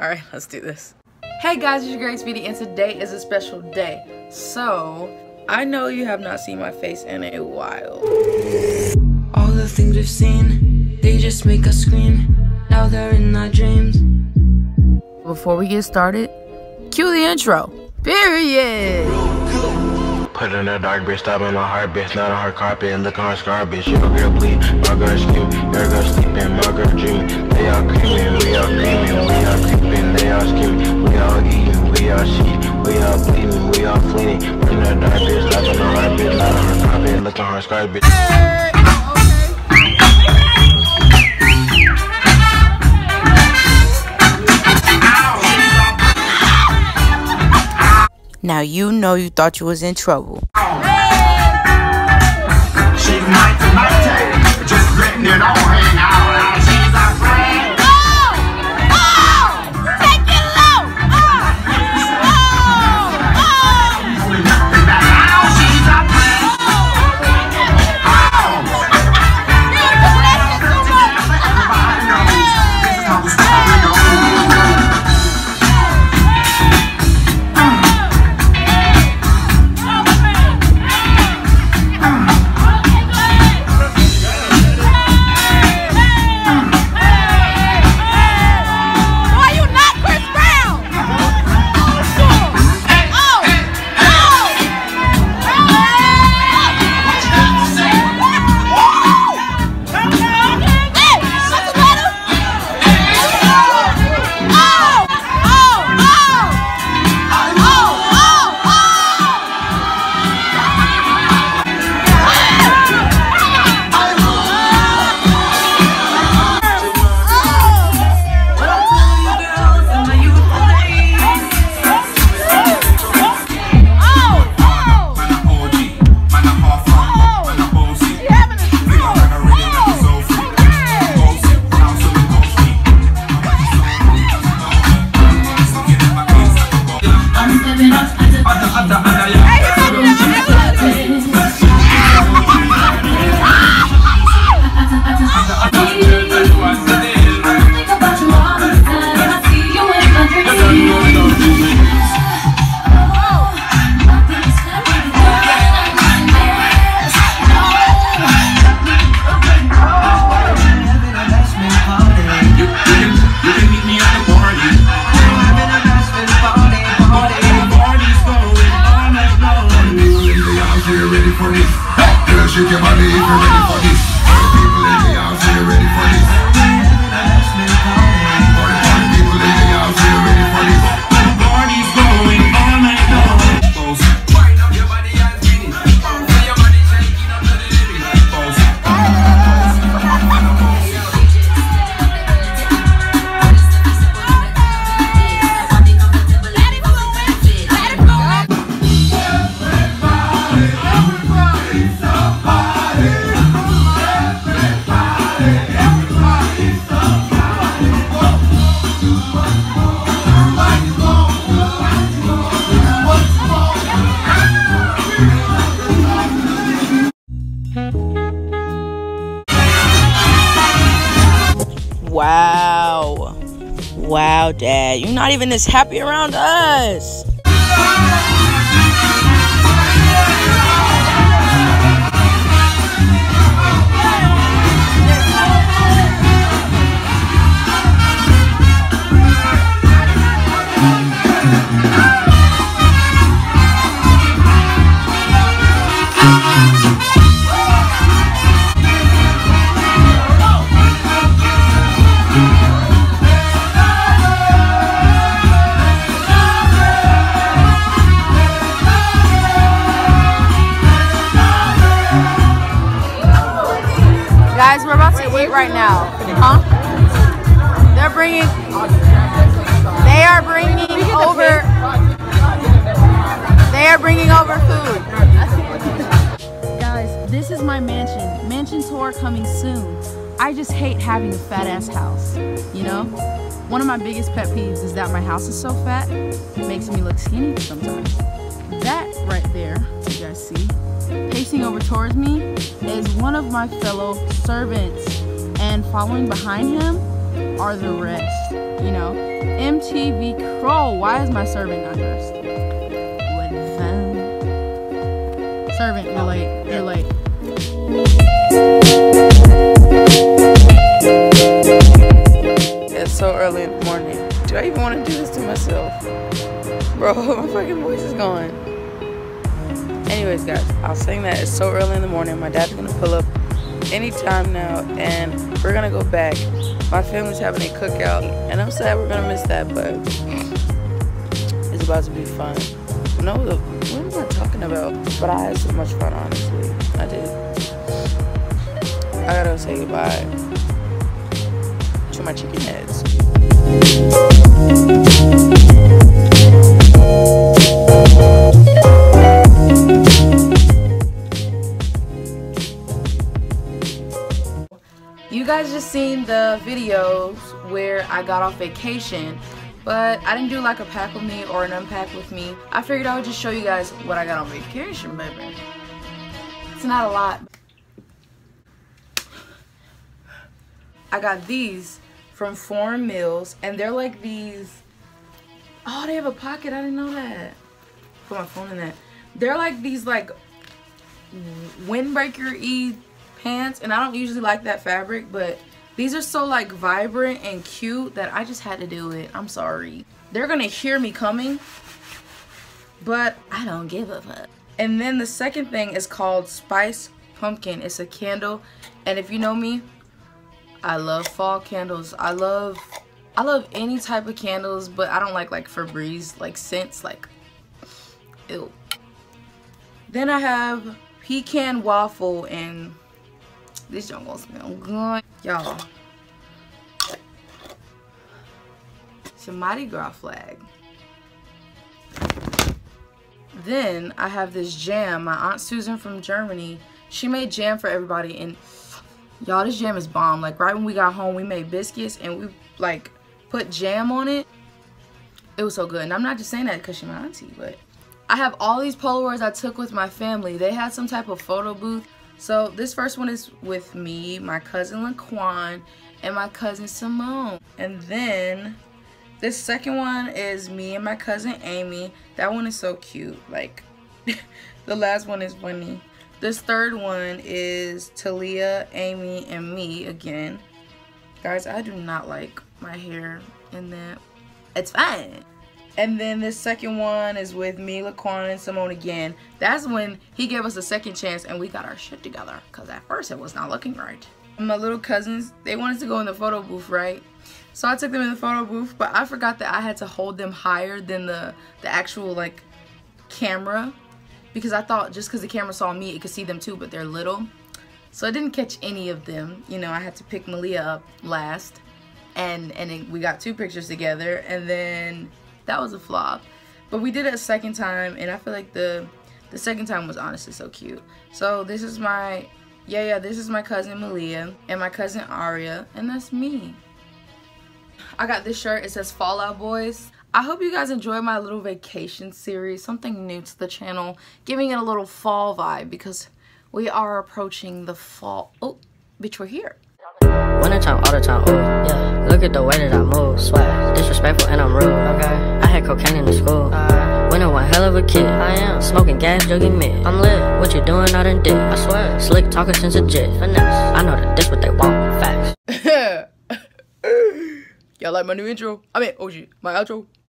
All right, let's do this. Hey guys, it's your Grace Beauty, and today is a special day. So, I know you have not seen my face in a while. All the things we've seen, they just make us scream. Now they're in our dreams. Before we get started, cue the intro. Period. Put in a dark bitch, stop in a hard bitch, not a hard carpet, look on her scar bitch. Your girl bleed, my girl scream, your girl sleeping, my girl dreaming. They all creaming, we all creaming, we all creeping, they all screaming, we all eating, we all cheating, we all bleeding, we all fleeing. Put in a dark bitch, stop in a hard bitch, not a hard carpet, look on her scar bitch. Oh, oh. Now you know you thought you was in trouble. Just letting it all hang out. Ready for this? Girl, shake your body if you're ready for this. Wow. Wow, Dad. You're not even this happy around us. Right now. Huh? They're bringing. They are bringing over. They are bringing over food. Guys, this is my mansion. Mansion tour coming soon. I just hate having a fat ass house. You know? One of my biggest pet peeves is that my house is so fat, it makes me look skinny sometimes. That right there, you guys see, pacing over towards me is one of my fellow servants. And following behind him are the rest. You know, MTV Crow. Why is my servant not dressed? With the. Servant, you're oh, late. You're late. It's so early in the morning. Do I even want to do this to myself? Bro, my fucking voice is gone. Anyways, guys, I'll sing that. It's so early in the morning. My dad's gonna pull up anytime now, and we're gonna go back. My family's having a cookout, and I'm sad we're gonna miss that, but it's about to be fun. No, what am I talking about? But I had so much fun, honestly. I did. I gotta say goodbye to my chicken heads. You guys just seen the videos where I got off vacation, but I didn't do like a pack with me or an unpack with me. I figured I would just show you guys what I got on vacation, baby. It's not a lot. I got these from Foreign Mills, and they're like these. Oh, they have a pocket. I didn't know that. Put my phone in that. They're like these like windbreaker y pants, and I don't usually like that fabric, but these are so like vibrant and cute that I just had to do it. I'm sorry. They're gonna hear me coming, but I don't give a fuck. And then the second thing is called Spice Pumpkin. It's a candle, and if you know me, I love fall candles. I love I love any type of candles, but I don't like like Febreze, like scents, like ew. Then I have pecan waffle and this don't gonna smell good. Y'all. It's a Mardi Gras flag. Then I have this jam. My Aunt Susan from Germany, she made jam for everybody and y'all this jam is bomb. Like right when we got home we made biscuits and we like put jam on it. It was so good. And I'm not just saying that because she's my auntie, but I have all these Polaroids I took with my family. They had some type of photo booth. So this first one is with me, my cousin Laquan, and my cousin Simone. And then this second one is me and my cousin Amy. That one is so cute. Like the last one is funny. This third one is Talia, Amy, and me again. Guys, I do not like my hair in that. It's fine. And then this second one is with me, Laquan, and Simone again. That's when he gave us a second chance and we got our shit together. Because at first it was not looking right. My little cousins, they wanted to go in the photo booth, right? So I took them in the photo booth, but I forgot that I had to hold them higher than the, the actual, like, camera. Because I thought just because the camera saw me, it could see them too, but they're little. So I didn't catch any of them. You know, I had to pick Malia up last. And, and then we got two pictures together. And then that was a flop. But we did it a second time, and I feel like the the second time was honestly so cute. So this is my, yeah, yeah, this is my cousin Malia and my cousin Aria, and that's me. I got this shirt. It says Fallout Boys. I hope you guys enjoy my little vacation series, something new to the channel, giving it a little fall vibe because we are approaching the fall. Oh, bitch, we're here. Winter time, all the time, oh yeah. Look at the way that I move, swag, disrespectful and I'm rude. Okay, cocaine in the school. Uh, winter one hell of a kid. I am smoking gas, jogging mid. I'm lit. What you doing? I done did. I swear, slick talking since a jit. Finesse. I know that this what they want. Facts. Y'all like my new intro? I mean, OG, my outro.